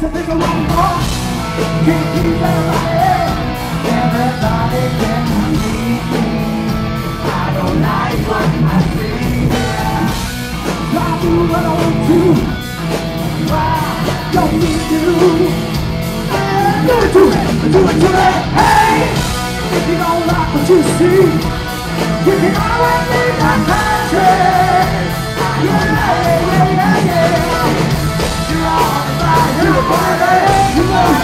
It's a bigger one more. Can't keep everybody. Everybody can see me. I don't like what I see here. I do what I want to. Why don't need you. Do it to me? Do it to me, Hey, if you don't like what you see, you can always leave that country. Yeah, yeah. to the party. You know